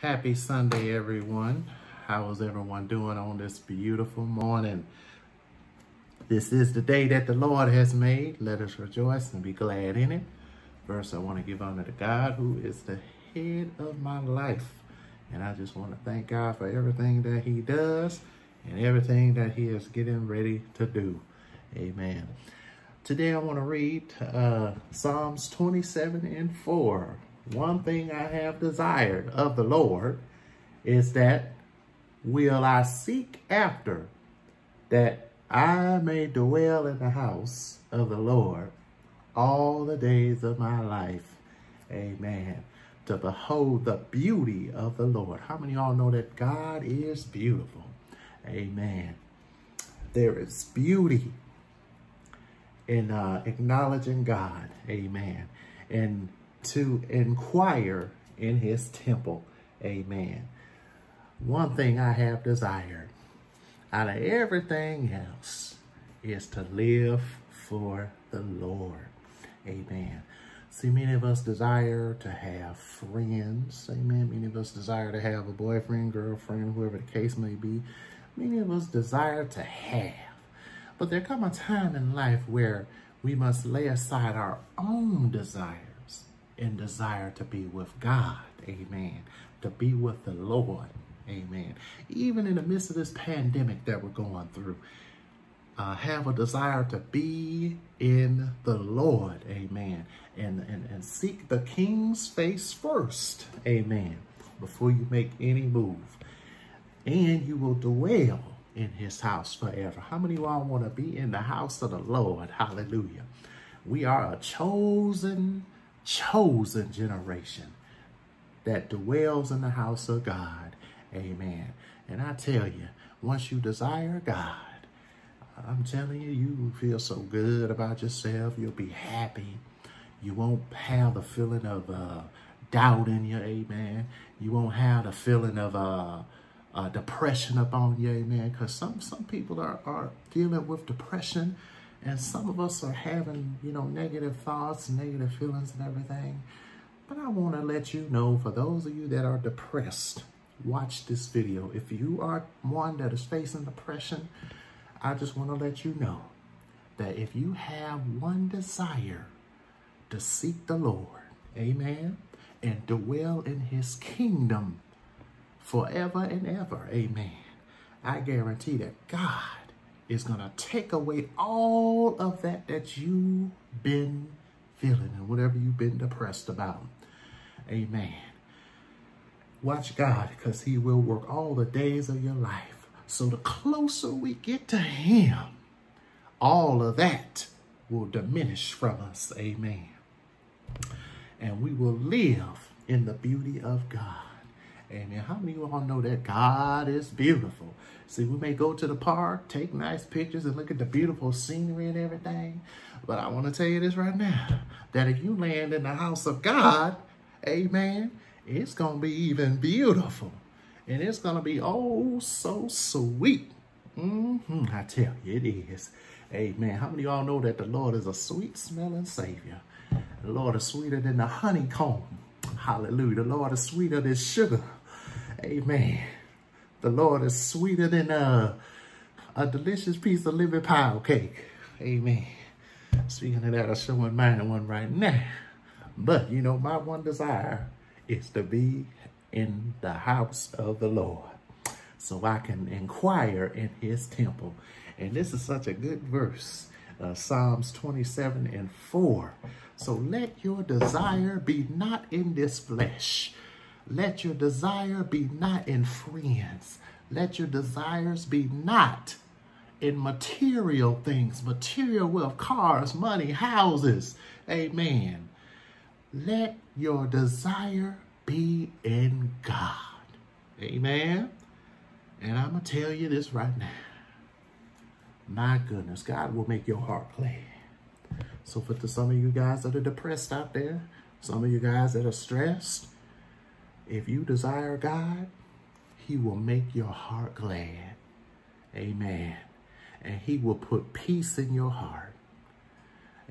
Happy Sunday, everyone. How is everyone doing on this beautiful morning? This is the day that the Lord has made. Let us rejoice and be glad in it. First, I want to give honor to God, who is the head of my life. And I just want to thank God for everything that he does and everything that he is getting ready to do. Amen. Today, I want to read uh, Psalms 27 and 4 one thing I have desired of the Lord is that will I seek after that I may dwell in the house of the Lord all the days of my life. Amen. To behold the beauty of the Lord. How many of y'all know that God is beautiful? Amen. There is beauty in uh, acknowledging God. Amen. And to inquire in his temple. Amen. One thing I have desired out of everything else is to live for the Lord. Amen. See, many of us desire to have friends. Amen. Many of us desire to have a boyfriend, girlfriend, whoever the case may be. Many of us desire to have. But there come a time in life where we must lay aside our own desires and desire to be with God. Amen. To be with the Lord. Amen. Even in the midst of this pandemic that we're going through, uh, have a desire to be in the Lord. Amen. And, and, and seek the king's face first. Amen. Before you make any move. And you will dwell in his house forever. How many of y'all want to be in the house of the Lord? Hallelujah. We are a chosen chosen generation that dwells in the house of God. Amen. And I tell you, once you desire God, I'm telling you, you will feel so good about yourself. You'll be happy. You won't have the feeling of uh, doubt in you, amen. You won't have the feeling of uh, uh, depression upon you, amen. Because some, some people are, are dealing with depression and some of us are having, you know, negative thoughts, negative feelings and everything. But I want to let you know, for those of you that are depressed, watch this video. If you are one that is facing depression, I just want to let you know that if you have one desire to seek the Lord, amen, and dwell in his kingdom forever and ever, amen, I guarantee that God is going to take away all of that that you've been feeling and whatever you've been depressed about. Amen. Watch God because he will work all the days of your life. So the closer we get to him, all of that will diminish from us. Amen. And we will live in the beauty of God. Amen. How many of you all know that God is beautiful? See, we may go to the park, take nice pictures, and look at the beautiful scenery and everything. But I want to tell you this right now, that if you land in the house of God, amen, it's going to be even beautiful. And it's going to be oh so sweet. Mm -hmm, I tell you, it is. Amen. How many of y'all know that the Lord is a sweet smelling Savior? The Lord is sweeter than the honeycomb. Hallelujah. The Lord is sweeter than sugar. Amen. The Lord is sweeter than a, a delicious piece of living pound cake. Amen. Speaking of that, I'm showing mine one right now. But, you know, my one desire is to be in the house of the Lord so I can inquire in his temple. And this is such a good verse, uh, Psalms 27 and 4. So let your desire be not in this flesh, let your desire be not in friends. Let your desires be not in material things, material wealth, cars, money, houses. Amen. Let your desire be in God. Amen. And I'm going to tell you this right now. My goodness, God will make your heart glad. So for the, some of you guys that are depressed out there, some of you guys that are stressed, if you desire God, he will make your heart glad. Amen. And he will put peace in your heart.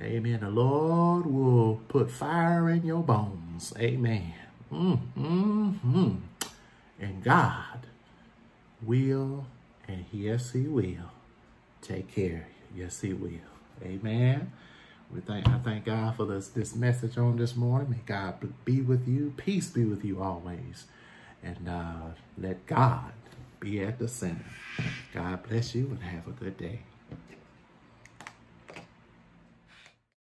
Amen. The Lord will put fire in your bones. Amen. Mm, mm, mm. And God will, and yes, he will, take care. Yes, he will. Amen. We thank I thank God for this this message on this morning. May God be with you. Peace be with you always. And uh, let God be at the center. God bless you and have a good day.